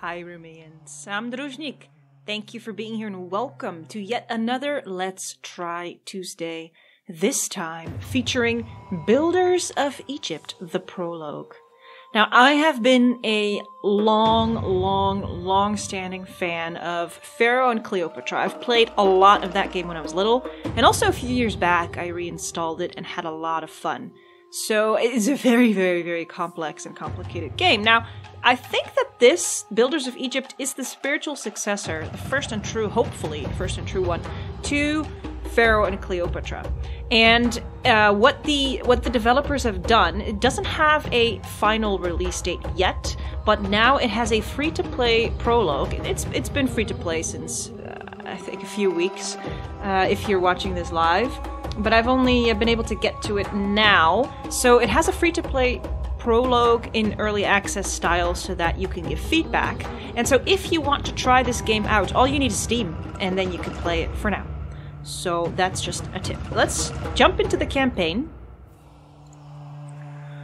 Hi, Rumians. I'm Druzhnik. Thank you for being here and welcome to yet another Let's Try Tuesday. This time featuring Builders of Egypt, the prologue. Now, I have been a long, long, long standing fan of Pharaoh and Cleopatra. I've played a lot of that game when I was little, and also a few years back I reinstalled it and had a lot of fun. So it's a very, very, very complex and complicated game. Now, I think that this Builders of Egypt is the spiritual successor, the first and true, hopefully, first and true one, to Pharaoh and Cleopatra. And uh, what the what the developers have done, it doesn't have a final release date yet, but now it has a free to play prologue. It's it's been free to play since I think a few weeks. Uh, if you're watching this live, but I've only been able to get to it now. So it has a free to play prologue in early access style so that you can give feedback. And so if you want to try this game out, all you need is Steam, and then you can play it for now. So that's just a tip. Let's jump into the campaign.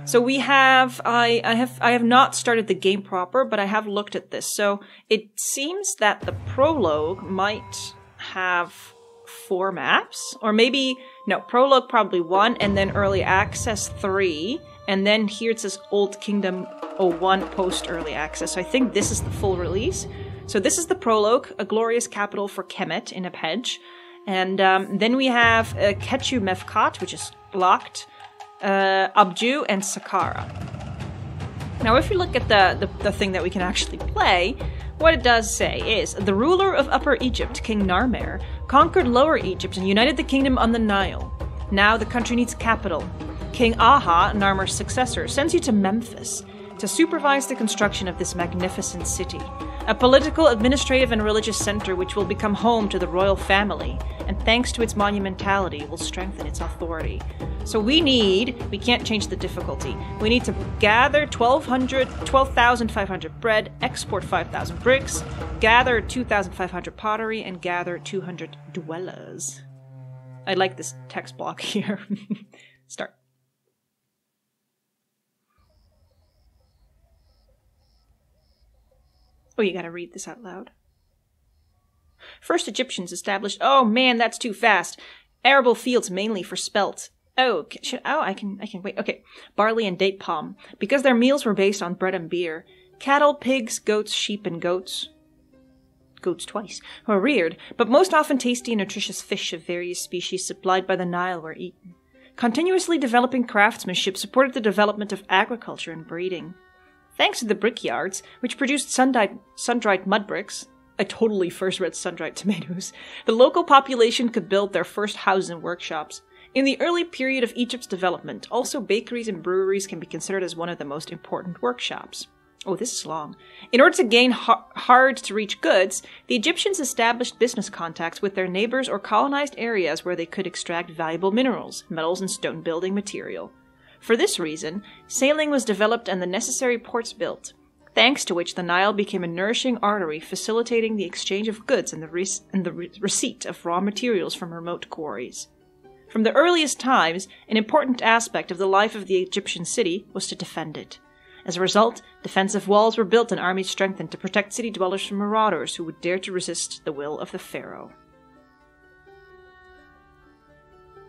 So we have I, I have I have not started the game proper, but I have looked at this. So it seems that the prologue might have four maps, or maybe no, prologue probably one, and then early access three, and then here it says Old Kingdom 01 post early access. So I think this is the full release. So this is the prologue, a glorious capital for Kemet in a Apej. And um, then we have uh, Ketchu Mefkat, which is locked, uh, Abju, and Saqqara. Now, if you look at the, the, the thing that we can actually play, what it does say is the ruler of Upper Egypt, King Narmer, conquered Lower Egypt and united the kingdom on the Nile. Now the country needs capital. King Aha, Narmer's successor, sends you to Memphis to supervise the construction of this magnificent city, a political, administrative, and religious center which will become home to the royal family, and thanks to its monumentality, will strengthen its authority. So we need, we can't change the difficulty. We need to gather 1200, 12,500 bread, export 5,000 bricks, gather 2,500 pottery, and gather 200 dwellers. I like this text block here. Start. Oh, you gotta read this out loud. First Egyptians established. Oh man, that's too fast. Arable fields mainly for spelt. Oh, should, oh, I can, I can wait. Okay, barley and date palm, because their meals were based on bread and beer. Cattle, pigs, goats, sheep, and goats. Goats twice were reared, but most often tasty and nutritious fish of various species supplied by the Nile were eaten. Continuously developing craftsmanship supported the development of agriculture and breeding. Thanks to the brickyards, which produced sun-dried, mud bricks, I totally first read sun-dried tomatoes, the local population could build their first houses and workshops. In the early period of Egypt's development, also bakeries and breweries can be considered as one of the most important workshops. Oh, this is long. In order to gain ha- hard to reach goods, the Egyptians established business contacts with their neighbors or colonized areas where they could extract valuable minerals, metals, and stone building material. For this reason, sailing was developed and the necessary ports built, thanks to which the Nile became a nourishing artery facilitating the exchange of goods and the, re- and the re- receipt of raw materials from remote quarries. From the earliest times, an important aspect of the life of the Egyptian city was to defend it. As a result, defensive walls were built and armies strengthened to protect city dwellers from marauders who would dare to resist the will of the pharaoh.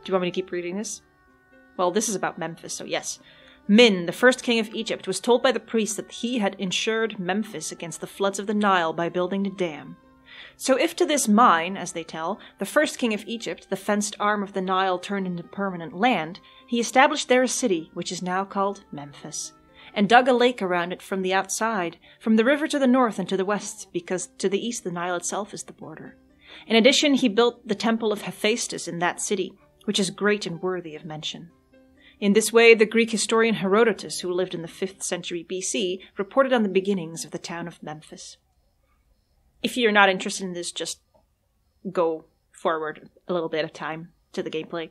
Do you want me to keep reading this? Well, this is about Memphis, so yes. Min, the first king of Egypt, was told by the priests that he had insured Memphis against the floods of the Nile by building a dam. So if to this mine, as they tell, the first king of Egypt, the fenced arm of the Nile turned into permanent land, he established there a city, which is now called Memphis, and dug a lake around it from the outside, from the river to the north and to the west, because to the east the Nile itself is the border. In addition, he built the temple of Hephaestus in that city, which is great and worthy of mention. In this way, the Greek historian Herodotus, who lived in the 5th century BC, reported on the beginnings of the town of Memphis. If you're not interested in this, just go forward a little bit of time to the gameplay.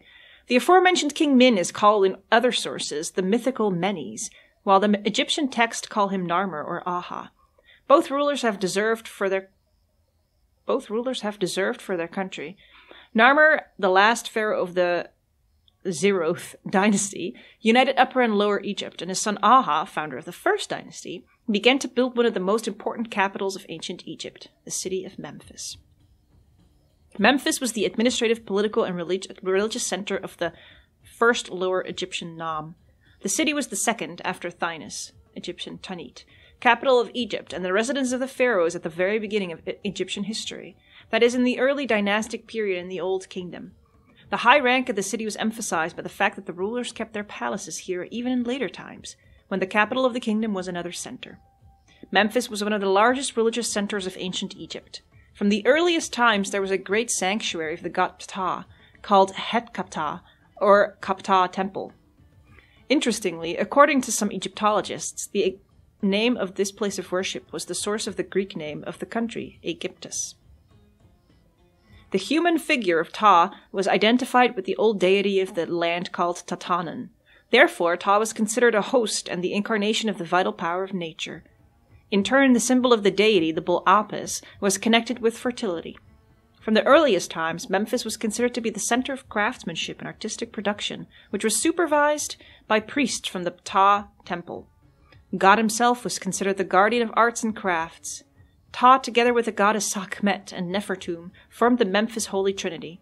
The aforementioned King Min is called in other sources the mythical Menes, while the Egyptian texts call him Narmer or Aha. Both rulers have deserved for their both rulers have deserved for their country. Narmer, the last pharaoh of the Zeroth dynasty, united Upper and Lower Egypt, and his son Aha, founder of the first dynasty, began to build one of the most important capitals of ancient Egypt, the city of Memphis. Memphis was the administrative, political, and religious center of the first Lower Egyptian Nam. The city was the second after Thinis, Egyptian Tanit, capital of Egypt and the residence of the pharaohs at the very beginning of Egyptian history, that is, in the early dynastic period in the Old Kingdom. The high rank of the city was emphasized by the fact that the rulers kept their palaces here even in later times, when the capital of the kingdom was another center. Memphis was one of the largest religious centers of ancient Egypt. From the earliest times, there was a great sanctuary of the god Ptah, called Het Kapta, or Kapta Temple. Interestingly, according to some Egyptologists, the name of this place of worship was the source of the Greek name of the country, Aegyptus. The human figure of Ptah was identified with the old deity of the land called Tatenen. Therefore, Ptah was considered a host and the incarnation of the vital power of nature. In turn, the symbol of the deity, the bull Apis, was connected with fertility. From the earliest times, Memphis was considered to be the center of craftsmanship and artistic production, which was supervised by priests from the Ptah temple. God himself was considered the guardian of arts and crafts. Ptah, together with the goddess Sekhmet and Nefertum, formed the Memphis Holy Trinity.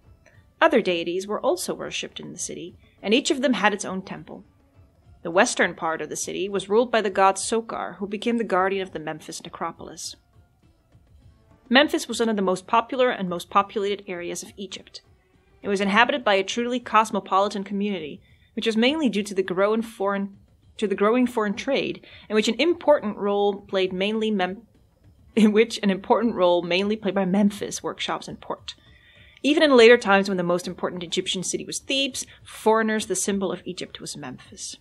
Other deities were also worshipped in the city, and each of them had its own temple. The western part of the city was ruled by the god Sokar, who became the guardian of the Memphis necropolis. Memphis was one of the most popular and most populated areas of Egypt. It was inhabited by a truly cosmopolitan community, which was mainly due to the growing foreign to the growing foreign trade, in which an important role played mainly Mem- in which an important role mainly played by Memphis workshops and port. Even in later times when the most important Egyptian city was Thebes, foreigners the symbol of Egypt was Memphis.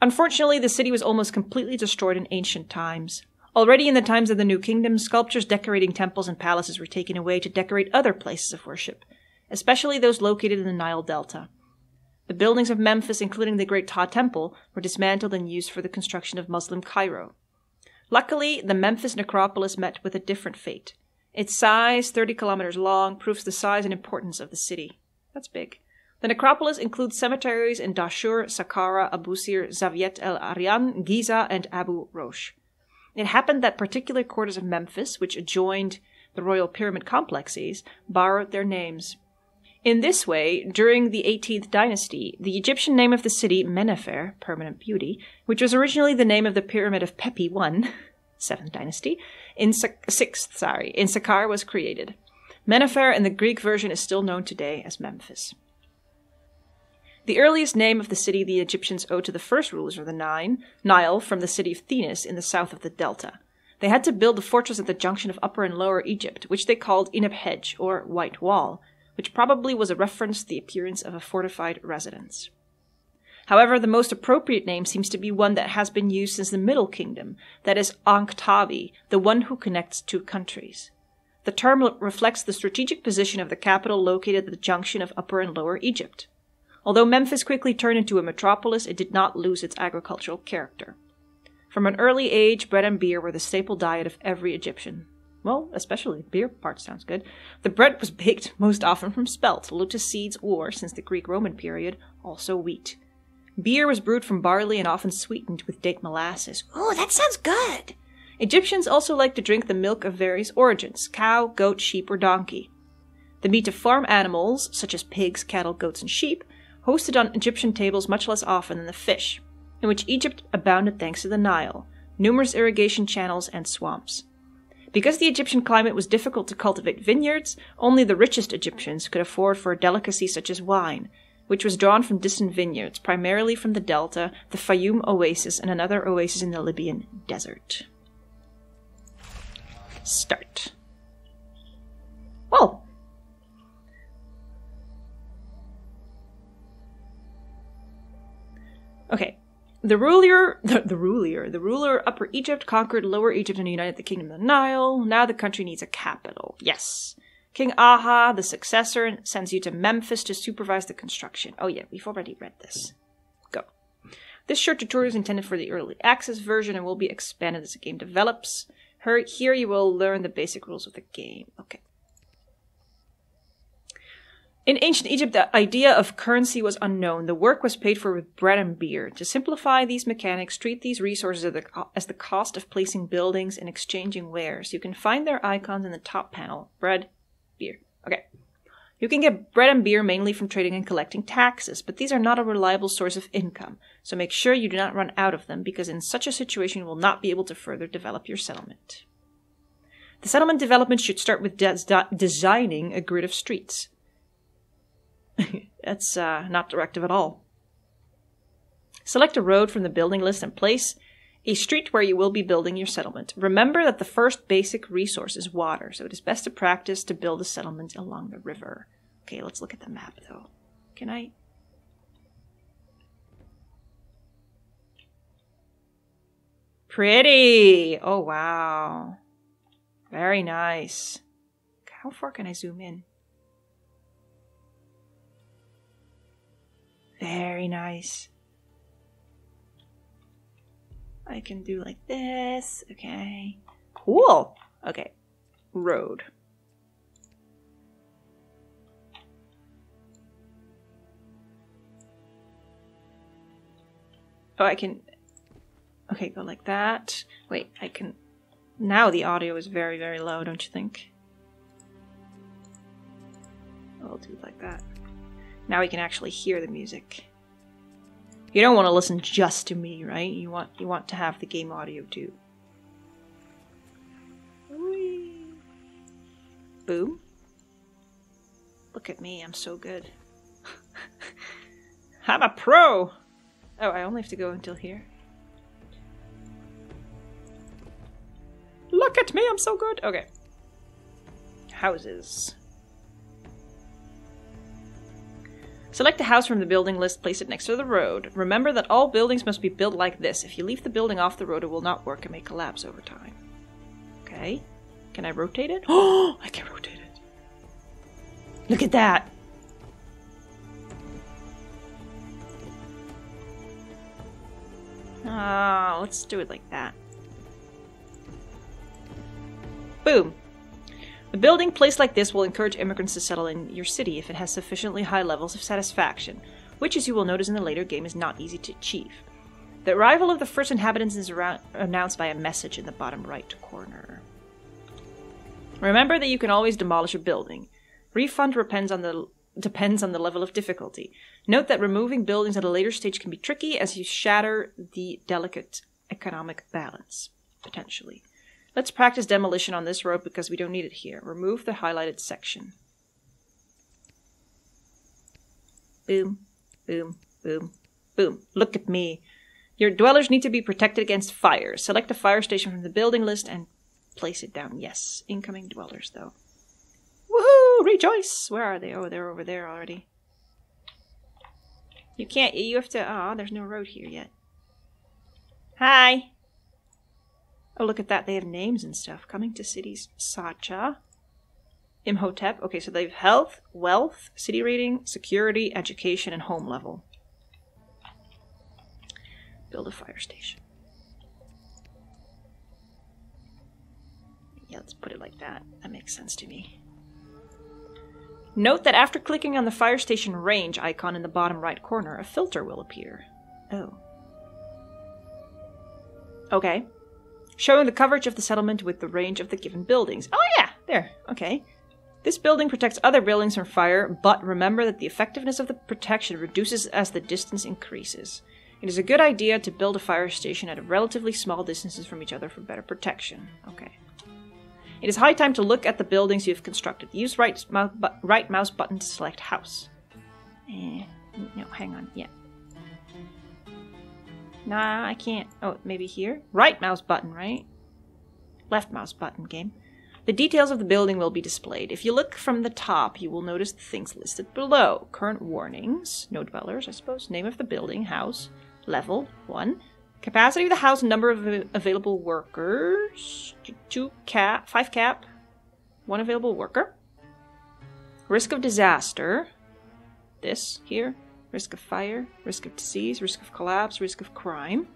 Unfortunately, the city was almost completely destroyed in ancient times. Already in the times of the New Kingdom, sculptures decorating temples and palaces were taken away to decorate other places of worship, especially those located in the Nile Delta. The buildings of Memphis, including the Great Ptah Temple, were dismantled and used for the construction of Muslim Cairo. Luckily, the Memphis necropolis met with a different fate. Its size, 30 kilometers long, proves the size and importance of the city. That's big. The necropolis includes cemeteries in Dashur, Saqqara, Abusir, Zawiet el Aryan, Giza, and Abu Roash. It happened that particular quarters of Memphis, which adjoined the royal pyramid complexes, borrowed their names. In this way, during the 18th dynasty, the Egyptian name of the city, Menefer, permanent beauty, which was originally the name of the pyramid of Pepi I, 7th dynasty, in 6th, sorry, in Saqqara was created. Menefer in the Greek version is still known today as Memphis. The earliest name of the city the Egyptians owed to the first rulers of the Nine, Nile from the city of Thinis in the south of the delta. They had to build a fortress at the junction of Upper and Lower Egypt, which they called Inab or White Wall, which probably was a reference to the appearance of a fortified residence. However, the most appropriate name seems to be one that has been used since the Middle Kingdom, that is Ankhtavi, the one who connects two countries. The term reflects the strategic position of the capital located at the junction of Upper and Lower Egypt. Although Memphis quickly turned into a metropolis, it did not lose its agricultural character. From an early age, bread and beer were the staple diet of every Egyptian. Well, especially beer part sounds good. The bread was baked most often from spelt, lotus seeds, or, since the Greek Roman period, also wheat. Beer was brewed from barley and often sweetened with date molasses. Oh, that sounds good! Egyptians also liked to drink the milk of various origins cow, goat, sheep, or donkey. The meat of farm animals, such as pigs, cattle, goats, and sheep, hosted on Egyptian tables much less often than the fish, in which Egypt abounded thanks to the Nile, numerous irrigation channels, and swamps. Because the Egyptian climate was difficult to cultivate vineyards, only the richest Egyptians could afford for a delicacy such as wine, which was drawn from distant vineyards, primarily from the delta, the Fayoum oasis, and another oasis in the Libyan desert. Start. Well, Okay. The ruler, the, ruler, the ruler Upper Egypt conquered Lower Egypt and united the kingdom of the Nile. Now the country needs a capital. Yes. King Aha, the successor, sends you to Memphis to supervise the construction. Oh yeah, we've already read this. Go. This short tutorial is intended for the early access version and will be expanded as the game develops. Here you will learn the basic rules of the game. Okay. In ancient Egypt, the idea of currency was unknown. The work was paid for with bread and beer. To simplify these mechanics, treat these resources as the, cost of placing buildings and exchanging wares. You can find their icons in the top panel. Bread, beer. Okay. You can get bread and beer mainly from trading and collecting taxes, but these are not a reliable source of income, so make sure you do not run out of them because in such a situation you will not be able to further develop your settlement. The settlement development should start with des- designing a grid of streets. That's uh, not directive at all. Select a road from the building list and place a street where you will be building your settlement. Remember that the first basic resource is water, so it is best to practice to build a settlement along the river. Okay, let's look at the map though. Can I? Pretty! Oh wow. Very nice. How far can I zoom in? Very nice. I can do like this. Okay. Cool. Okay. Road. Oh, I can... Okay, go like that. Wait, I can... Now the audio is very, very low, don't you think? I'll do like that. Now we can actually hear the music. You don't want to listen just to me, right? You want you want to have the game audio too. Whee. Boom. Look at me, I'm so good. I'm a pro! Oh, I only have to go until here. Look at me, I'm so good! Okay. Houses. Select a house from the building list, place it next to the road. Remember that all buildings must be built like this. If you leave the building off the road, it will not work and may collapse over time. Okay. Can I rotate it? Oh, I can rotate it. Look at that. Ah, let's do it like that. Boom. A building placed like this will encourage immigrants to settle in your city if it has sufficiently high levels of satisfaction, which, as you will notice in the later game, is not easy to achieve. The arrival of the first inhabitants is announced by a message in the bottom right corner. Remember that you can always demolish a building. Refund depends on the depends on the level of difficulty. Note that removing buildings at a later stage can be tricky as you shatter the delicate economic balance, potentially. Let's practice demolition on this road because we don't need it here. Remove the highlighted section. Boom, boom, boom, boom. Look at me. Your dwellers need to be protected against fire. Select a fire station from the building list and place it down. Yes, incoming dwellers, though. Woohoo! Rejoice! Where are they? Oh, they're over there already. You can't, you have to, oh, there's no road here yet. Hi! Oh, look at that. They have names and stuff. Coming to cities. Sacha. Imhotep. Okay, so they have health, wealth, city rating, security, education, and home level. Build a fire station. Yeah, let's put it like that. That makes sense to me. Note that after clicking on the fire station range icon in the bottom right corner, a filter will appear. Oh. Okay showing the coverage of the settlement with the range of the given buildings. Oh, yeah, there, okay. This building protects other buildings from fire, but remember that the effectiveness of the protection reduces as the distance increases. It is a good idea to build a fire station at relatively small distances from each other for better protection. Okay. It is high time to look at the buildings you have constructed. Use right, mouse, right mouse button to select house. Eh, no, hang on, yeah. Nah, I can't. Oh, maybe here? Right mouse button, right? Left mouse button, game. The details of the building will be displayed. If you look from the top, you will notice the things listed below. Current warnings, no dwellers, I suppose. Name of the building, house, level, 1. Capacity of the house, number of available workers, 2 cap, 5 cap, 1 available worker. Risk of disaster, this here risk of fire, risk of disease, risk of collapse, risk of crime.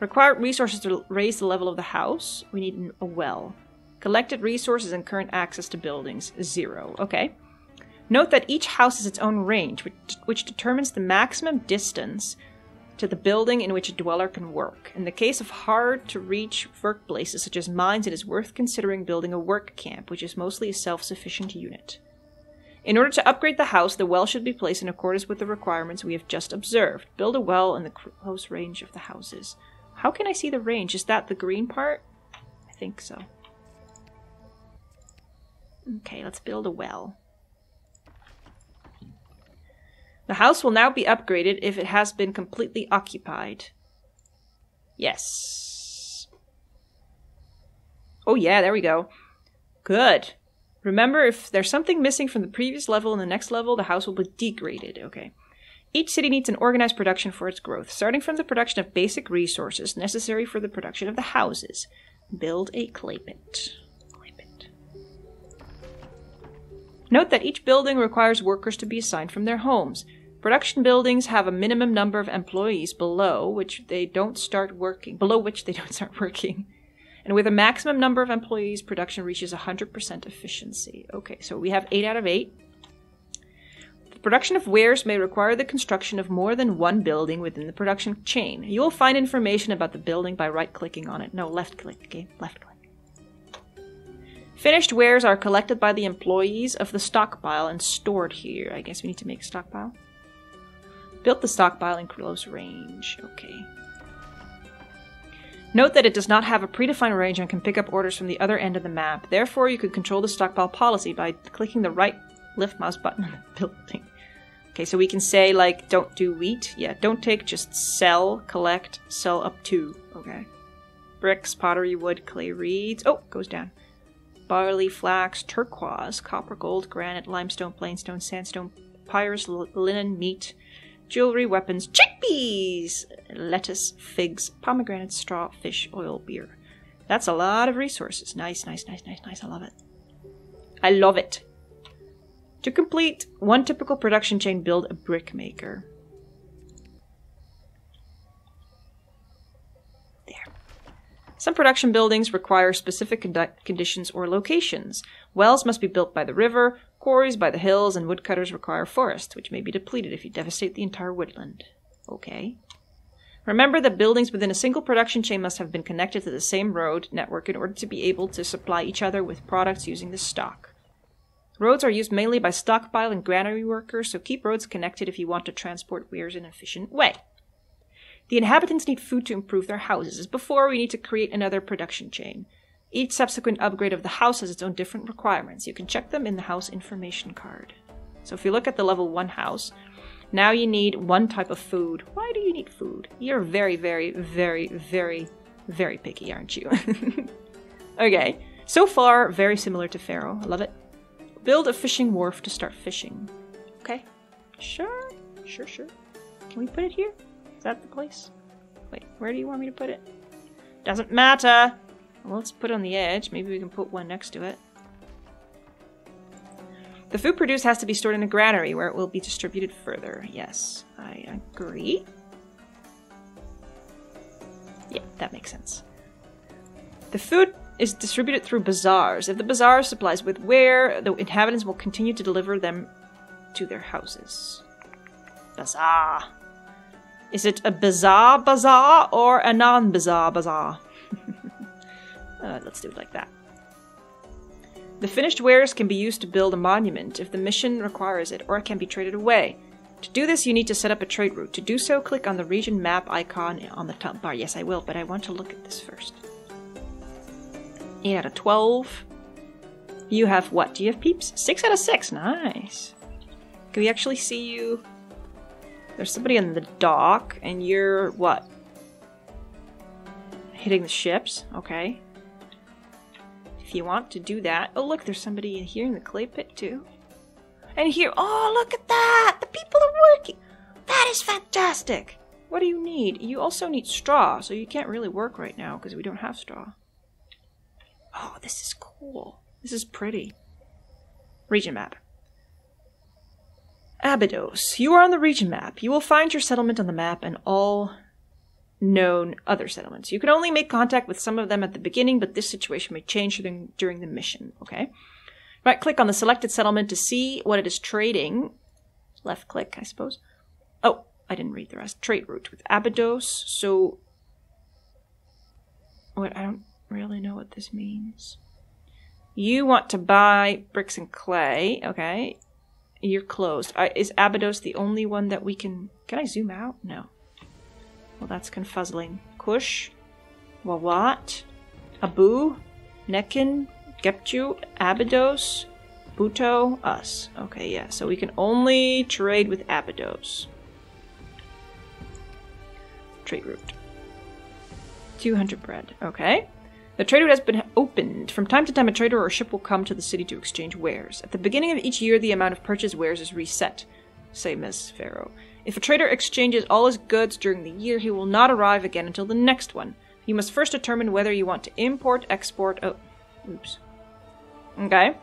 Required resources to raise the level of the house. We need a well. Collected resources and current access to buildings, zero. Okay. Note that each house has its own range, which, which determines the maximum distance to the building in which a dweller can work. In the case of hard to reach workplaces such as mines, it is worth considering building a work camp, which is mostly a self sufficient unit. In order to upgrade the house, the well should be placed in accordance with the requirements we have just observed. Build a well in the close range of the houses. How can I see the range? Is that the green part? I think so. Okay, let's build a well. The house will now be upgraded if it has been completely occupied. Yes. Oh yeah, there we go. Good. Remember, if there's something missing from the previous level in the next level, the house will be degraded. Okay. Each city needs an organized production for its growth, starting from the production of basic resources necessary for the production of the houses. Build a clay pit. Clay pit. Note that each building requires workers to be assigned from their homes. Production buildings have a minimum number of employees below which they don't start working, below which they don't start working. And with a maximum number of employees, production reaches 100% efficiency. Okay, so we have 8 out of 8. The production of wares may require the construction of more than one building within the production chain. You will find information about the building by right-clicking on it. No, left-click, okay? Left-click. Finished wares are collected by the employees of the stockpile and stored here. I guess we need to make a stockpile. Built the stockpile in close range. Okay. Note that it does not have a predefined range and can pick up orders from the other end of the map. Therefore, you could control the stockpile policy by clicking the right lift mouse button on the building. Okay, so we can say, like, don't do wheat. Yeah, don't take, just sell, collect, sell up to. Okay. Bricks, pottery, wood, clay, reeds. Oh, goes down. Barley, flax, turquoise, copper, gold, granite, limestone, plainstone, sandstone, papyrus, linen, meat, jewelry, weapons, chickpeas, lettuce, figs, pomegranate, straw, fish, oil, beer. That's a lot of resources. Nice, nice, nice, nice, nice. I love it. I love it. To complete one typical production chain, build a brick maker. There. Some production buildings require specific conditions or locations. Wells must be built by the river, quarries by the hills, and woodcutters require forests, which may be depleted if you devastate the entire woodland. Okay. Remember that buildings within a single production chain must have been connected to the same road network in order to be able to supply each other with products using the stock. Roads are used mainly by stockpile and granary workers, so keep roads connected if you want to transport wares in an efficient way. The inhabitants need food to improve their houses. As before, we need to create another production chain. Each subsequent upgrade of the house has its own different requirements. You can check them in the house information card. So if you look at the level 1 house, now you need one type of food. Why do you need food? You're very, very, very, very, very picky, aren't you? okay, so far, very similar to Pharaoh. I love it. Build a fishing wharf to start fishing. Okay. Sure. Sure, sure. Can we put it here? Is that the place? Wait, where do you want me to put it? Doesn't matter. Well, let's put it on the edge. Maybe we can put one next to it. The food produced has to be stored in a granary where it will be distributed further. Yes, I agree. Yeah, that makes sense. The food is distributed through bazaars. If the bazaar supplies with ware, the inhabitants will continue to deliver them to their houses. Bazaar. Is it a bazaar bazaar or a non-bazaar bazaar? uh, let's do it like that. The finished wares can be used to build a monument if the mission requires it, or it can be traded away. To do this, you need to set up a trade route. To do so, click on the region map icon on the top bar. Yes, I will, but I want to look at this first. 8 out of 12. You have what? Do you have peeps? 6 out of 6. Nice. Can we actually see you? There's somebody on the dock, and you're what? Hitting the ships. Okay. If you want to do that. Oh, look, there's somebody in here in the clay pit, too. And here, oh, look at that! The people are working! That is fantastic! What do you need? You also need straw, so you can't really work right now because we don't have straw. Oh, this is cool. This is pretty. Region map. Abydos. You are on the region map. You will find your settlement on the map and all known other settlements. You can only make contact with some of them at the beginning, but this situation may change during, during the mission, okay? Right click on the selected settlement to see what it is trading. Left click, I suppose. Oh, I didn't read the rest. Trade route with Abydos. So, what? I don't really know what this means. You want to buy bricks and clay. Okay. You're closed. Is Abydos the only one that we can... Can I zoom out? No. Well, that's confuzzling. Kush, Wawat, Abu, Nekhen, Gepju, Abydos, Buto, us. Okay, yeah. So we can only trade with Abydos. Trade route. 200 bread. Okay. The trade route has been opened. From time to time, a trader or ship will come to the city to exchange wares. At the beginning of each year, the amount of purchased wares is reset, same as Pharaoh. If a trader exchanges all his goods during the year, he will not arrive again until the next one. You must first determine whether you want to import, export. Oh, oops. Okay.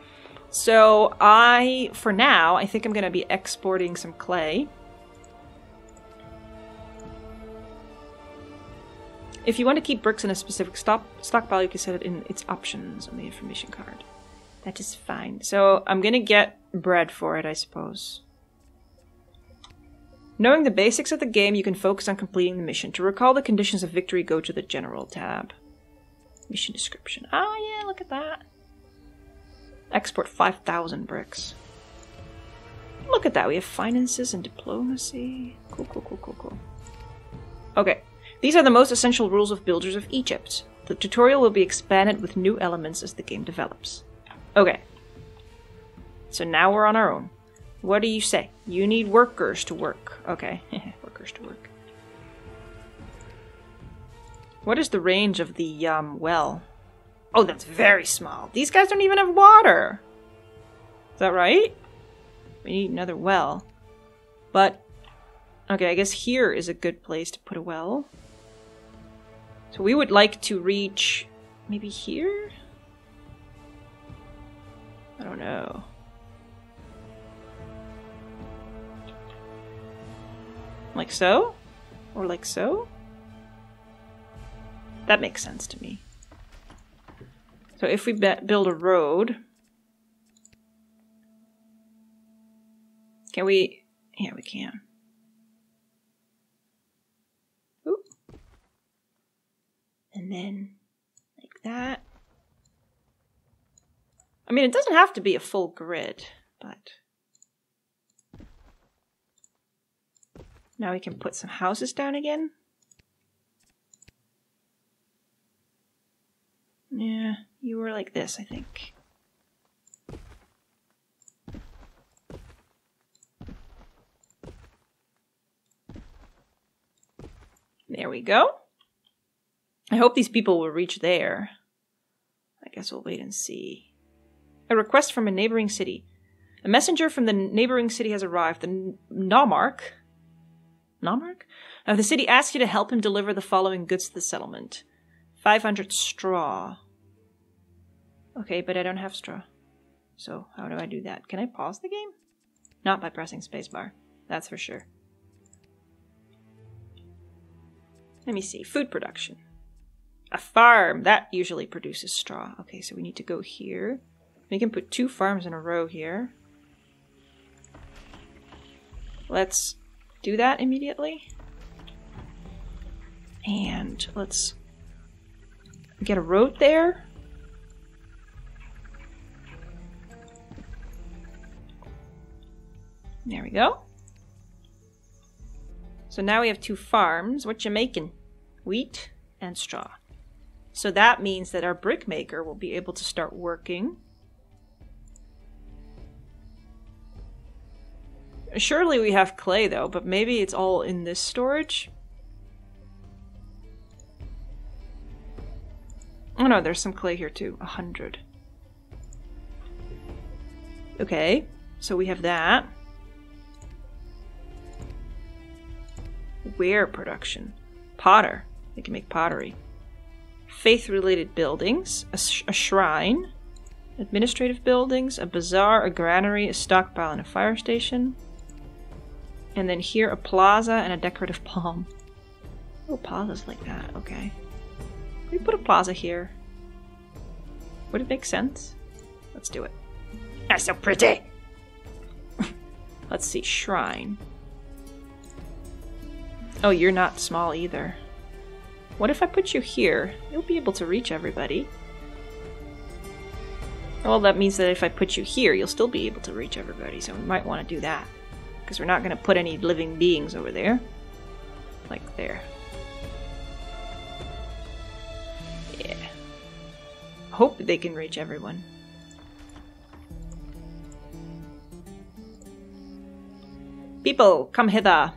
So I, for now, I think I'm going to be exporting some clay. If you want to keep bricks in a specific stock stockpile, you can set it in its options on the information card. That is fine. So I'm gonna get bread for it, I suppose. Knowing the basics of the game, you can focus on completing the mission. To recall the conditions of victory, go to the General tab. Mission description. Oh yeah, look at that. Export 5,000 bricks. Look at that, we have finances and diplomacy. Cool, cool, cool, cool, cool. Okay, these are the most essential rules of Builders of Egypt. The tutorial will be expanded with new elements as the game develops. Okay. So now we're on our own. What do you say? You need workers to work. Okay, workers to work. What is the range of the um, well? Oh, that's very small. These guys don't even have water. Is that right? We need another well. But, okay, I guess here is a good place to put a well. So we would like to reach maybe here? I don't know. Like so? Or like so? That makes sense to me. So if we build a road... Can we... Yeah, we can. and then like that. I mean, it doesn't have to be a full grid, but now we can put some houses down again. Yeah, you were like this, I think. There we go. I hope these people will reach there. I guess we'll wait and see. A request from a neighboring city. A messenger from the neighboring city has arrived. The Nomarch, Nomarch uh, of the city asks you to help him deliver the following goods to the settlement 500 straw. Okay, but I don't have straw. So, how do I do that? Can I pause the game? Not by pressing spacebar. That's for sure. Let me see. Food production. A farm! That usually produces straw. Okay, so we need to go here. We can put two farms in a row here. Let's do that immediately. And let's get a road there. There we go. So now we have two farms. What you making? Wheat and straw. So that means that our brick maker will be able to start working. Surely we have clay though, but maybe it's all in this storage? Oh no, there's some clay here too. A hundred. Okay, so we have that. Ware production. Potter. They can make pottery faith related buildings, a, sh a, shrine, administrative buildings, a bazaar, a granary, a stockpile, and a fire station. And then here a plaza and a decorative palm. Oh, plazas like that, okay. We put a plaza here. Would it make sense? Let's do it. That's so pretty. Let's see, shrine. Oh, you're not small either. What if I put you here? You'll be able to reach everybody. Well, that means that if I put you here, you'll still be able to reach everybody, so we might want to do that. Because we're not going to put any living beings over there. Like there. Yeah. Hope they can reach everyone. People, come hither.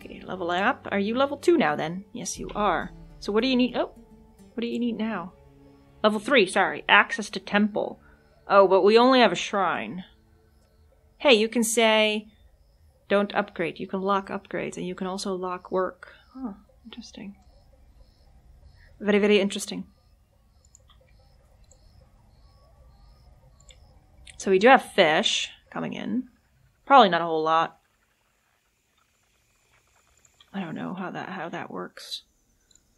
Okay, level up. Are you level 2 now then? Yes, you are. So what do you need? Oh, what do you need now? Level 3, sorry. Access to temple. Oh, but we only have a shrine. Hey, you can say, don't upgrade. You can lock upgrades, and you can also lock work. Interesting. Very, very interesting. So we do have fish coming in. Probably not a whole lot. I don't know how that how that works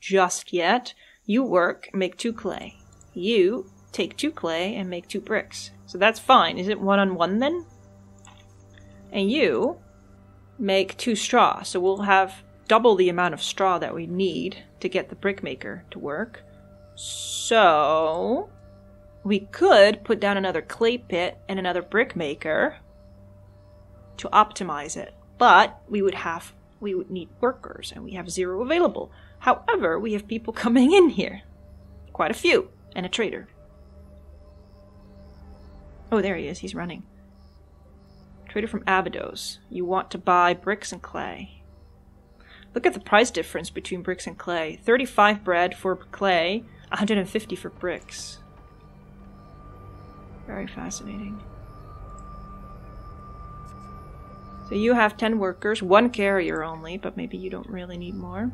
just yet. You work, make two clay. You take two clay and make two bricks. So that's fine. Is it one on one then? And you make two straw. So we'll have double the amount of straw that we need to get the brick maker to work. So we could put down another clay pit and another brick maker to optimize it. But we would have we would need workers and we have zero available. However, we have people coming in here. Quite a few. And a trader. Oh, there he is. He's running. Trader from Abydos. You want to buy bricks and clay. Look at the price difference between bricks and clay. 35 bread for clay, 150 for bricks. Very fascinating. So you have 10 workers, one carrier only, but maybe you don't really need more.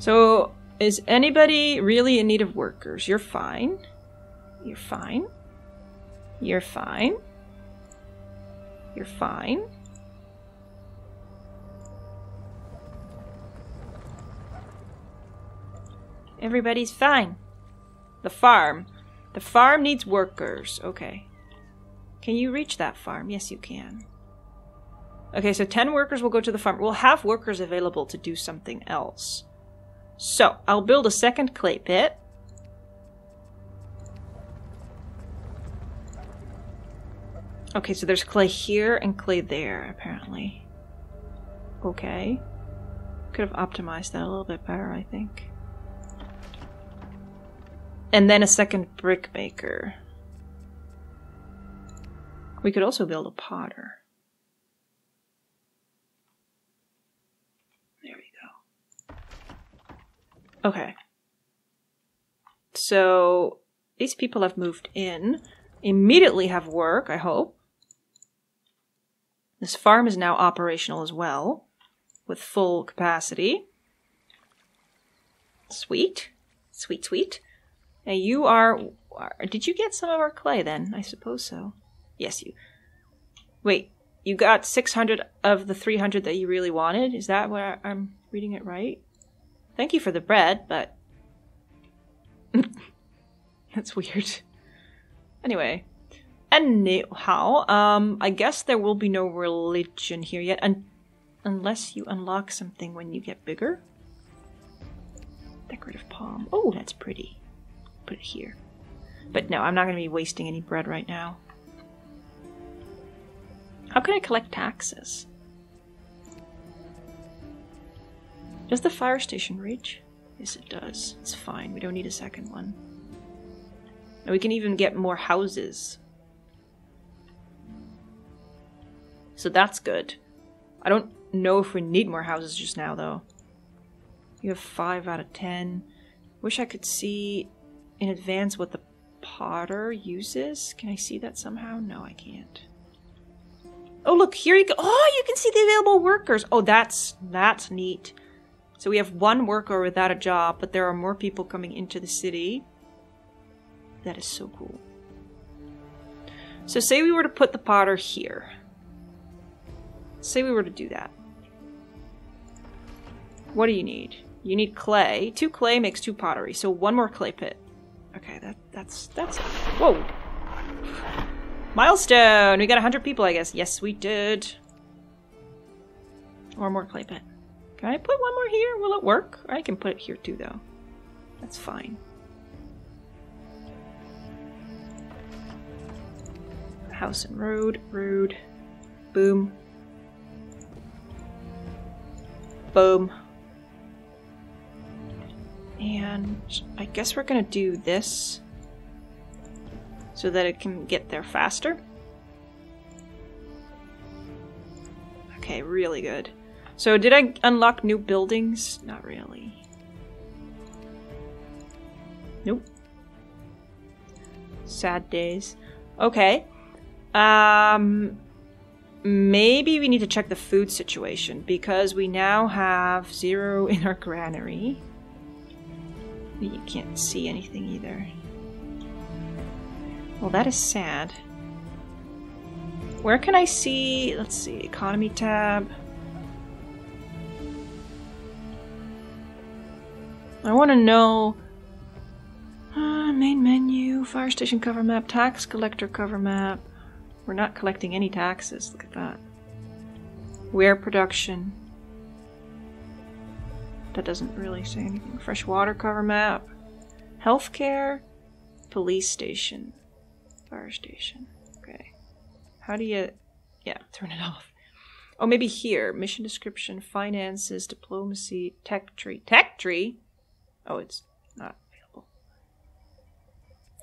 So, is anybody really in need of workers? You're fine. You're fine. You're fine. You're fine. Everybody's fine. The farm. The farm needs workers. Okay. Can you reach that farm? Yes, you can. Okay, so 10 workers will go to the farm. We'll have workers available to do something else. So, I'll build a second clay pit. Okay, so there's clay here and clay there, apparently. Okay. Could have optimized that a little bit better, I think. And then a second brick maker. We could also build a potter. There we go. Okay. So these people have moved in, immediately have work, I hope. This farm is now operational as well, with full capacity. Sweet. Sweet, sweet. You are... Did you get some of our clay then? I suppose so. Yes, you. Wait, you got 600 of the 300 that you really wanted? Is that what I'm reading it right? Thank you for the bread, but. That's weird. Anyway. Anyhow, um, I guess there will be no religion here yet, un unless you unlock something when you get bigger. Decorative palm. Oh, that's pretty. Put it here. But no, I'm not going to be wasting any bread right now. How can I collect taxes? Does the fire station reach? Yes, it does. It's fine. We don't need a second one. And we can even get more houses. So that's good. I don't know if we need more houses just now, though. You have 5 out of 10. Wish I could see in advance what the potter uses. Can I see that somehow? No, I can't. Oh, look, here you go. Oh, you can see the available workers. Oh, that's that's neat. So we have one worker without a job, but there are more people coming into the city. That is so cool. So say we were to put the potter here. Say we were to do that. What do you need? You need clay. Two clay makes two pottery, so one more clay pit. Okay, that that's that's whoa. Milestone! We got 100 people, I guess. Yes, we did. Or more clay pit. Can I put one more here? Will it work? I can put it here too, though. That's fine. House and road, road. Boom. Boom. And I guess we're gonna do this so that it can get there faster. Okay, really good. So did I unlock new buildings? Not really. Nope. Sad days. Okay. Um maybe we need to check the food situation because we now have zero in our granary. You can't see anything either. Well, that is sad. Where can I see? Let's see. Economy tab. I want to know. Uh, main menu, fire station cover map, tax collector cover map. We're not collecting any taxes. Look at that. Ware production. That doesn't really say anything. Freshwater cover map. Healthcare. Police station. Fire station. Okay. How do you... Yeah, turn it off. Oh, maybe here. Mission description, finances, diplomacy, tech tree. Tech tree? Oh, it's not available.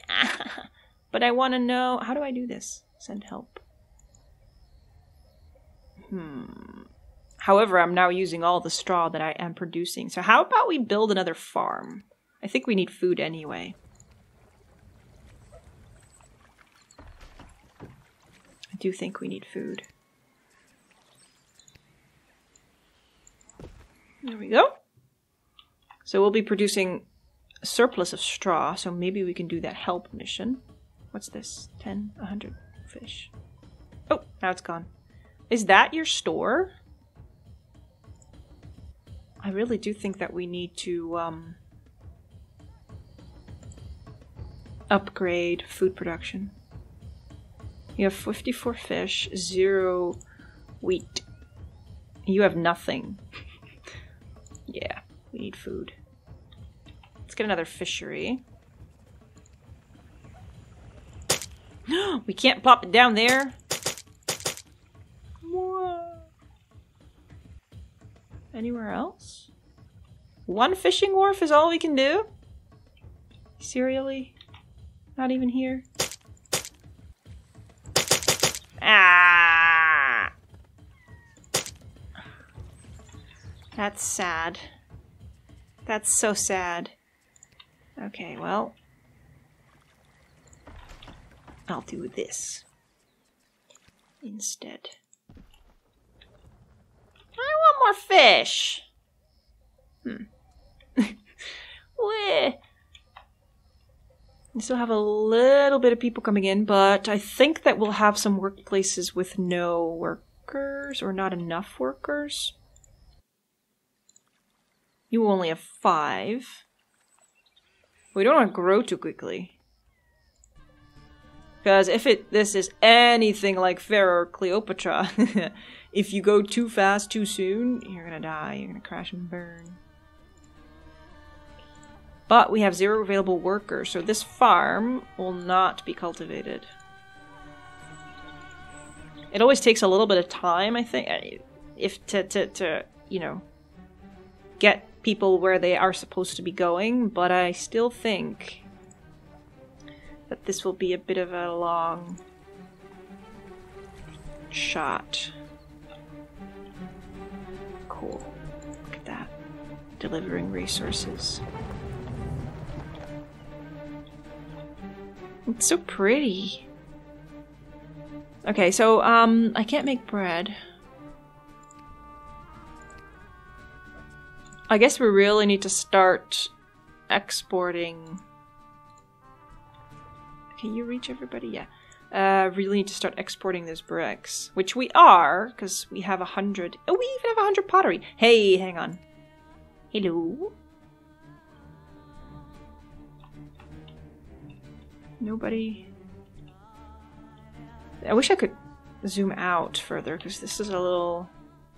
but I want to know... How do I do this? Send help. Hmm. However, I'm now using all the straw that I am producing. So how about we build another farm? I think we need food anyway. I do think we need food. There we go. So we'll be producing a surplus of straw, so maybe we can do that help mission. What's this? 10, 100 fish. Oh, now it's gone. Is that your store? I really do think that we need to um, upgrade food production. You have 54 fish, zero wheat. You have nothing. yeah, we need food. Let's get another fishery. we can't pop it down there. Anywhere else? One fishing wharf is all we can do? Serially? Not even here? Ah! That's sad. That's so sad. Okay, well. I'll do this. Instead. I want more fish! Hmm. We still have a little bit of people coming in, but I think that we'll have some workplaces with no workers or not enough workers. You only have five. We don't want to grow too quickly. Because if it this is anything like Pharaoh or Cleopatra, if you go too fast too soon, you're gonna die. You're gonna crash and burn. But we have zero available workers, so this farm will not be cultivated. It always takes a little bit of time, I think, uh, if to, to, to you know, get people where they are supposed to be going, but I still think that this will be a bit of a long shot. Cool. Look at that. Delivering resources. It's so pretty. Okay, so, um, I can't make bread. I guess we really need to start exporting. Can you reach everybody? Yeah. Uh, really need to start exporting those bricks, which we are, because we have a hundred. Oh, we even have a hundred pottery. Hey, hang on. Hello. Nobody. I wish I could zoom out further because this is a little.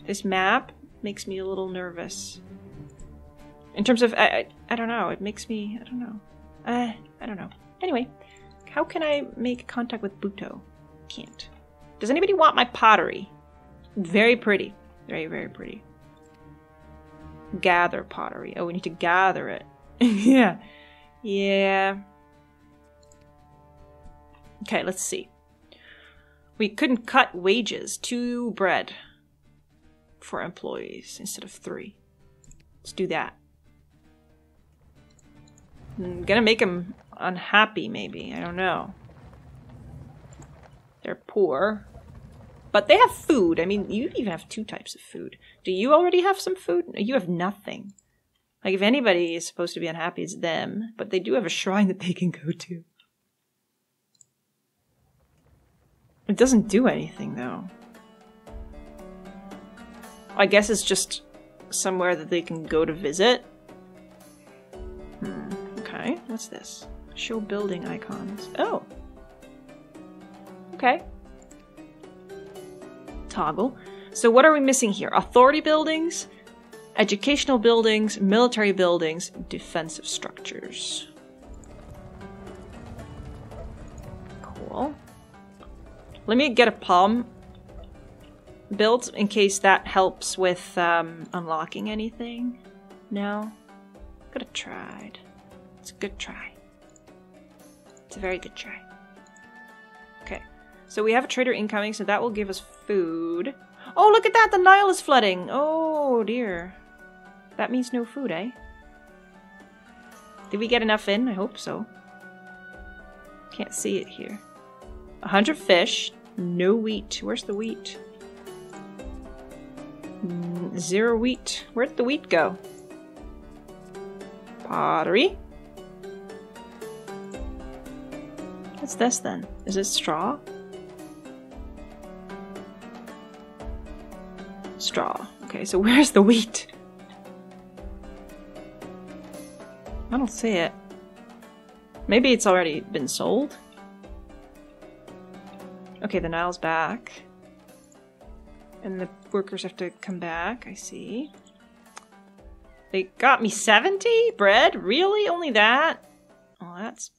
This map makes me a little nervous. In terms of, I, I, I don't know. It makes me, I don't know. Uh, I don't know. Anyway, how can I make contact with Buto? Can't. Does anybody want my pottery? Very pretty. Very, very pretty. Gather pottery. Oh, we need to gather it. yeah. Yeah. Okay, let's see. We couldn't cut wages. Two bread for employees instead of three. Let's do that. I'm gonna make them unhappy, maybe. I don't know. They're poor. But they have food. I mean, you even have two types of food. Do you already have some food? You have nothing. Like, if anybody is supposed to be unhappy, it's them. But they do have a shrine that they can go to. It doesn't do anything, though. I guess it's just somewhere that they can go to visit. Hmm. Okay, what's this? Show building icons. Oh. Okay. Toggle. So what are we missing here? Authority buildings, educational buildings, military buildings, defensive structures. Cool. Let me get a palm built in case that helps with um, unlocking anything. No? Could have tried. It's a good try. It's a very good try. Okay. So we have a trader incoming, so that will give us food. Oh, look at that! The Nile is flooding! Oh, dear. That means no food, eh? Did we get enough in? I hope so. Can't see it here. 100 fish, no wheat. Where's the wheat? Zero wheat. Where'd the wheat go? Pottery. What's this then? Is it straw? Straw. Okay, so where's the wheat? I don't see it. Maybe it's already been sold? Okay, the Nile's back. And the workers have to come back, I see. They got me 70 bread? Really? Only that? Oh, that's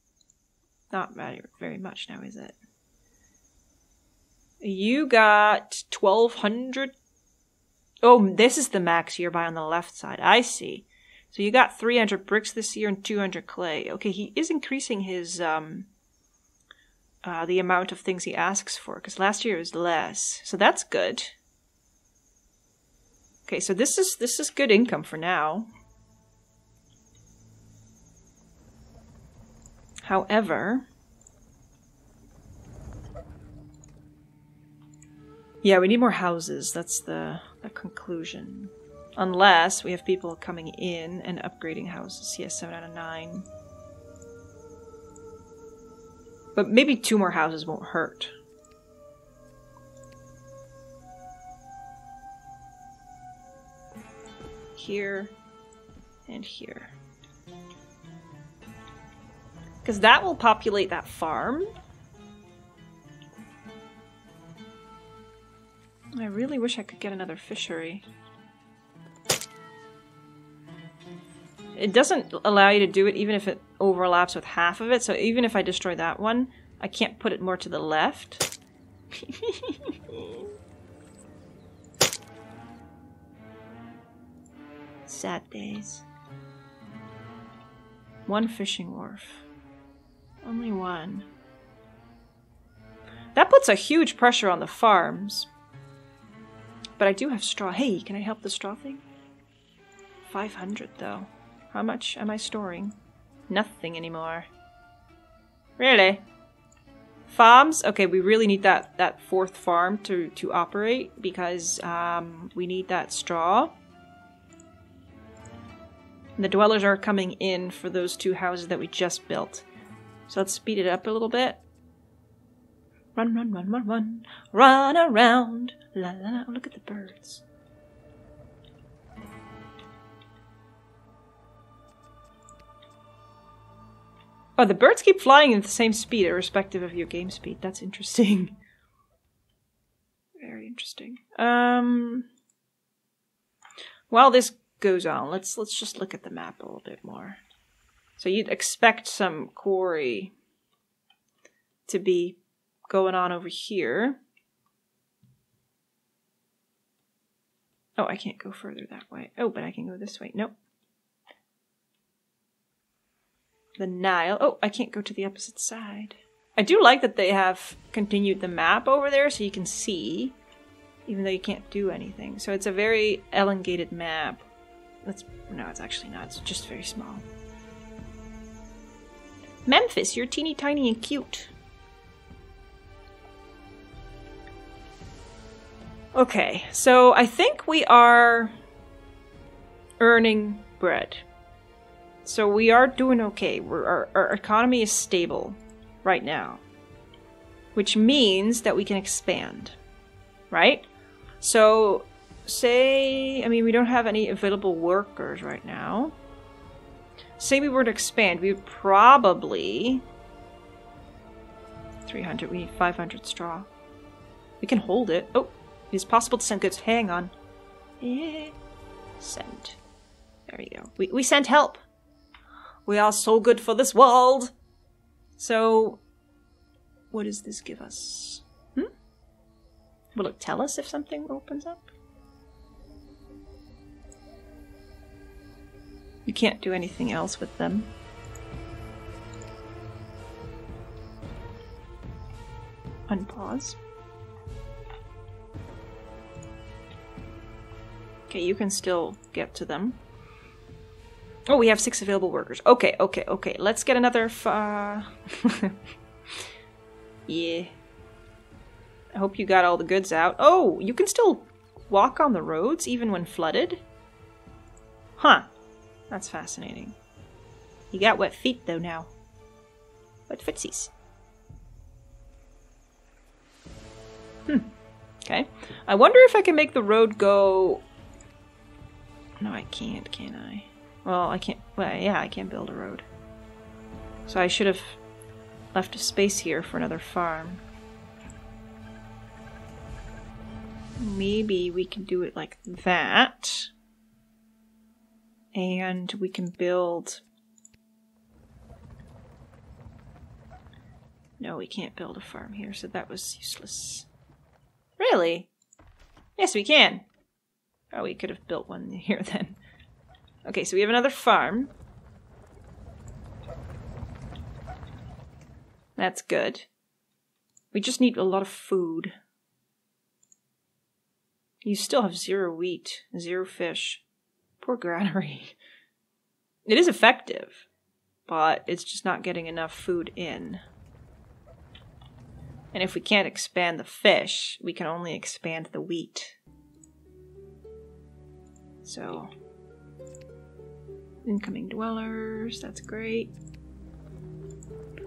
not very, very much now, is it? You got 1200. Oh, this is the max year by on the left side. I see. So you got 300 bricks this year and 200 clay. Okay, he is increasing his um uh, the amount of things he asks for because last year was less. So that's good. Okay, so this is this is good income for now. However, yeah, we need more houses. That's the, the conclusion. Unless we have people coming in and upgrading houses. Yes, 7 out of 9. But maybe two more houses won't hurt. Here and here. Because that will populate that farm. I really wish I could get another fishery. It doesn't allow you to do it even if it overlaps with half of it, so even if I destroy that one, I can't put it more to the left. Sad days. One fishing wharf. Only one. That puts a huge pressure on the farms. But I do have straw. Hey, can I help the straw thing? 500 though. How much am I storing? Nothing anymore. Really? Farms? Okay, we really need that, that fourth farm to, to operate because um, we need that straw. The dwellers are coming in for those two houses that we just built. So let's speed it up a little bit. Run, run, run, run, run. Run around. La la la. look at the birds. Oh, the birds keep flying at the same speed, irrespective of your game speed. That's interesting. Very interesting. Um, while this goes on, let's let's just look at the map a little bit more. So you'd expect some quarry to be going on over here. Oh, I can't go further that way. Oh, but I can go this way. Nope. The Nile. Oh, I can't go to the opposite side. I do like that they have continued the map over there so you can see, even though you can't do anything. So it's a very elongated map. That's no, it's actually not. It's just very small. Memphis, you're teeny tiny and cute. Okay, so I think we are earning bread. So we are doing okay. Our, our economy is stable right now, which means that we can expand, right? So, say, I mean, we don't have any available workers right now. Say we were to expand, we would probably 300. We need 500 straw. We can hold it. Oh, it is possible to send goods. Hang on. Eh, send. There you go. We we sent help. We are so good for this world. So, what does this give us? Hmm? Will it tell us if something opens up? You can't do anything else with them. Unpause. Okay, you can still get to them. Oh, we have six available workers. Okay, okay, okay. Let's get another. Uh... yeah. I hope you got all the goods out. Oh, you can still walk on the roads even when flooded? Huh. That's fascinating. You got wet feet though now. Wet footsies. Hmm. Okay. I wonder if I can make the road go... No, I can't, can I? Well, I can't... Well, yeah, I can't build a road. So I should have left a space here for another farm. Maybe we can do it like that. And we can build... No, we can't build a farm here, so that was useless. Really? Yes, we can. Oh, we could have built one here then. Okay, so we have another farm. That's good. We just need a lot of food. You still have zero wheat, zero fish. Poor granary. It is effective, but it's just not getting enough food in. And if we can't expand the fish, we can only expand the wheat. So, incoming dwellers, that's great.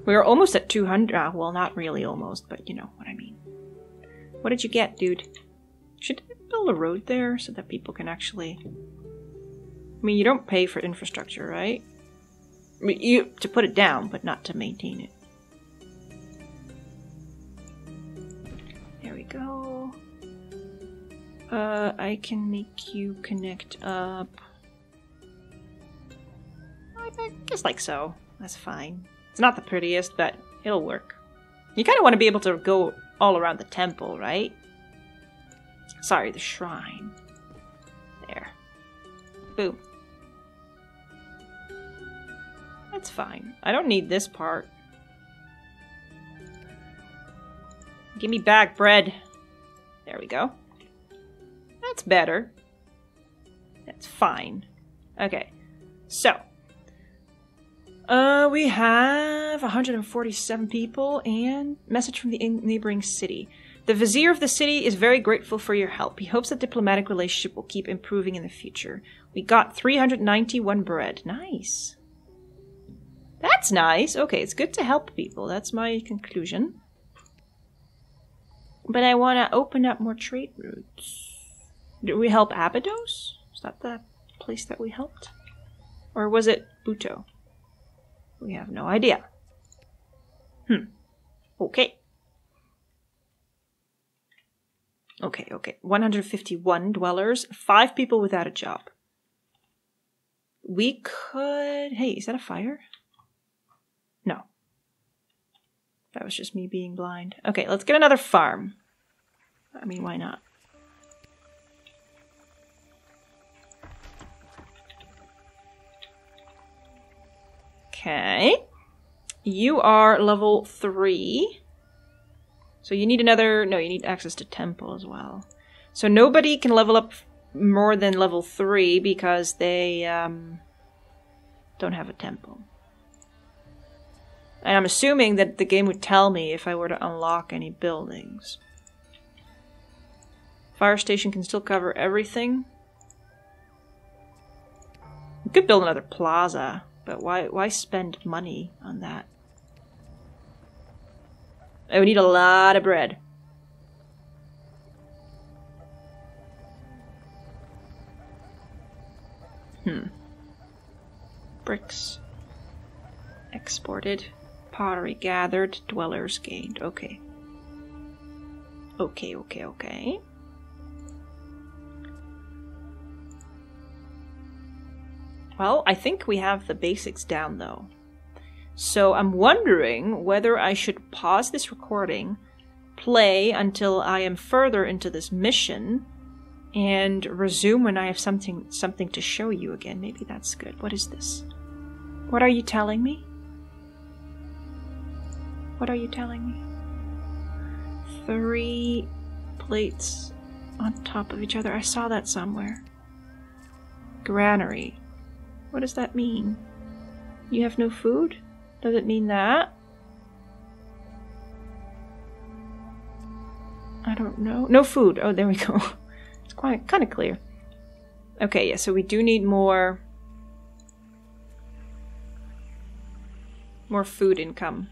We're almost at 200. Uh, well, not really almost, but you know what I mean. What did you get, dude? Should I build a road there so that people can actually... I mean, you don't pay for infrastructure, right? I mean, you to put it down, but not to maintain it. There we go. Uh, I can make you connect up. Guess like so. That's fine. It's not the prettiest, but it'll work. You kind of want to be able to go all around the temple, right? Sorry, the shrine. There. Boom. That's fine. I don't need this part. Give me back bread. There we go. That's better. That's fine. Okay. So, uh, we have 147 people and message from the neighboring city. The vizier of the city is very grateful for your help. He hopes that diplomatic relationship will keep improving in the future. We got 391 bread. Nice. That's nice. Okay, it's good to help people. That's my conclusion. But I want to open up more trade routes. Did we help Abydos? Is that the place that we helped? Or was it Buto? We have no idea. Hmm. Okay. Okay, okay. 151 dwellers, five people without a job. We could. Hey, is that a fire? No. That was just me being blind. Okay, let's get another farm. I mean, why not? Okay. You are level 3. So you need another... No, you need access to temple as well. So nobody can level up more than level 3 because they um, don't have a temple. And I'm assuming that the game would tell me if I were to unlock any buildings. Fire station can still cover everything. We could build another plaza, but why why spend money on that? I would need a lot of bread. Hmm. Bricks. Exported. Pottery gathered. Dwellers gained. Okay. Okay, okay, okay. Well, I think we have the basics down though. So I'm wondering whether I should pause this recording, play until I am further into this mission, and resume when I have something something to show you again. Maybe that's good. What is this? What are you telling me? What are you telling me? Three plates on top of each other. I saw that somewhere. Granary. What does that mean? You have no food? Does it mean that? I don't know. No food. Oh, there we go. it's quite kind of clear. Okay, yeah, so we do need more more food income,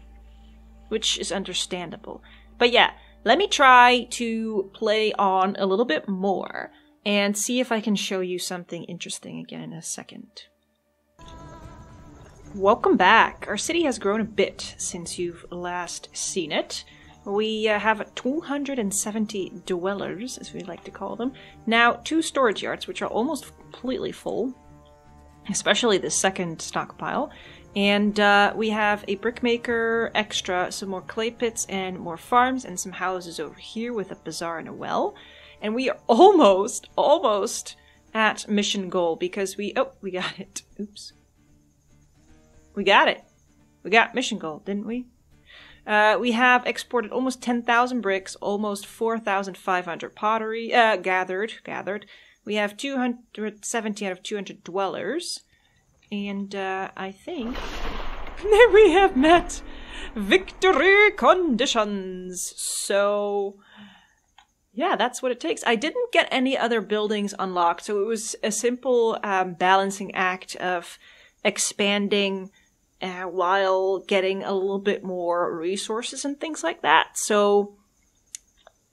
which is understandable. But yeah, let me try to play on a little bit more and see if I can show you something interesting again in a second. Welcome back. Our city has grown a bit since you've last seen it. We uh, have 270 dwellers, as we like to call them. Now, two storage yards, which are almost completely full, especially the second stockpile. And uh, we have a brickmaker extra, some more clay pits and more farms, and some houses over here with a bazaar and a well. And we are almost, almost at mission goal because we. Oh, we got it. Oops. We got it. We got mission goal, didn't we? Uh, we have exported almost 10,000 bricks, almost 4,500 pottery uh, gathered. Gathered. We have 270 out of 200 dwellers, and uh, I think that we have met victory conditions. So, yeah, that's what it takes. I didn't get any other buildings unlocked, so it was a simple um, balancing act of expanding uh, while getting a little bit more resources and things like that. So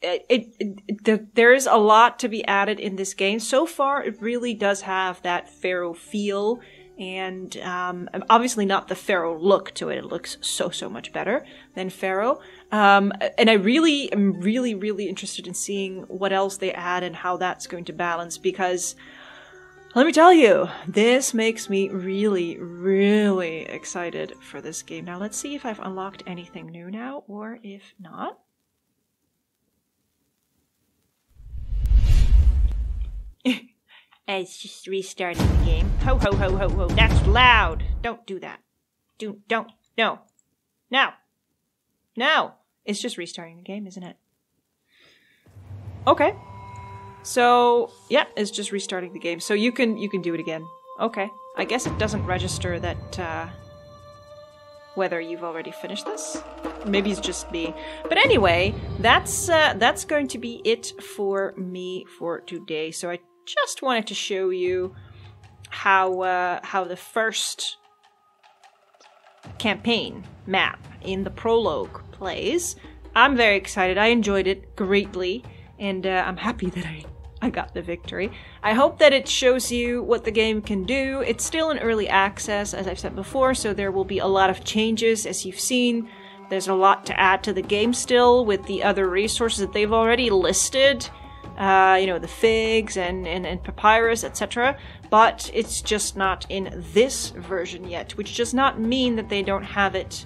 it, it, it the, there is a lot to be added in this game. So far, it really does have that Pharaoh feel and um, obviously not the Pharaoh look to it. It looks so so much better than Pharaoh. Um, and I really am really really interested in seeing what else they add and how that's going to balance because let me tell you, this makes me really, really excited for this game. Now, let's see if I've unlocked anything new now, or if not. it's just restarting the game. Ho, ho, ho, ho, ho. That's loud. Don't do that. Do, don't. No. No. No. It's just restarting the game, isn't it? Okay. So yeah, it's just restarting the game. So you can you can do it again. Okay. I guess it doesn't register that uh, whether you've already finished this. Maybe it's just me. But anyway, that's uh, that's going to be it for me for today. So I just wanted to show you how uh, how the first campaign map in the prologue plays. I'm very excited. I enjoyed it greatly, and uh, I'm happy that I I got the victory. I hope that it shows you what the game can do. It's still in early access, as I've said before, so there will be a lot of changes, as you've seen. there's a lot to add to the game still with the other resources that they've already listed. Uh, you know, the figs and, and, and papyrus, etc. But it's just not in this version yet, which does not mean that they don't have it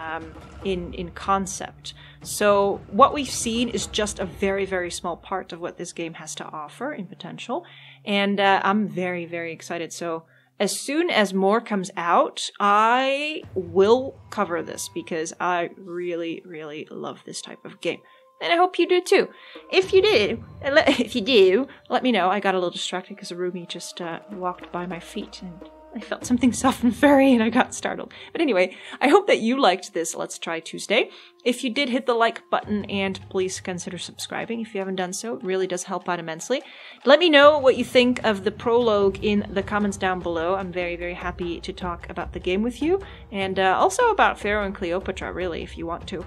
um, in in concept. So what we've seen is just a very very small part of what this game has to offer in potential, and uh, I'm very very excited. So as soon as more comes out, I will cover this because I really really love this type of game. And I hope you do too. If you did, if you do, let me know. I got a little distracted because a Rumi just uh, walked by my feet and I felt something soft and furry and I got startled. But anyway, I hope that you liked this Let's Try Tuesday. If you did, hit the like button and please consider subscribing if you haven't done so. It really does help out immensely. Let me know what you think of the prologue in the comments down below. I'm very, very happy to talk about the game with you and uh, also about Pharaoh and Cleopatra, really, if you want to.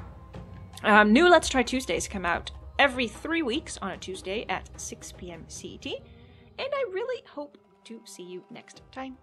Um, new Let's Try Tuesdays come out every three weeks on a Tuesday at 6 p.m. CET, and I really hope to see you next time.